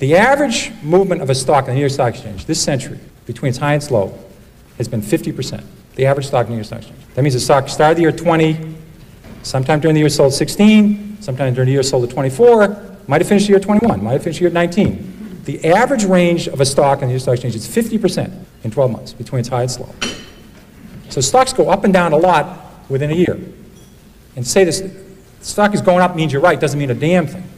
The average movement of a stock on the New York Stock Exchange this century, between its high and its low, has been 50%. The average stock in the New York Stock Exchange. That means the stock started the year 20, sometime during the year sold 16, sometime during the year sold at 24, might have finished the year 21, might have finished the year 19. The average range of a stock on the New York Stock Exchange is 50% in 12 months, between its high and its low. So stocks go up and down a lot within a year. And say this stock is going up means you're right, doesn't mean a damn thing.